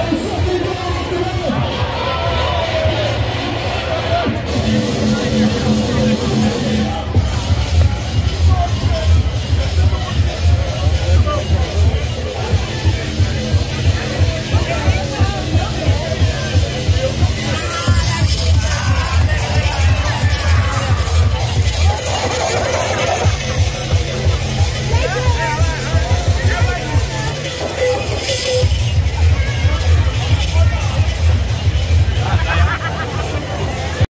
Yes.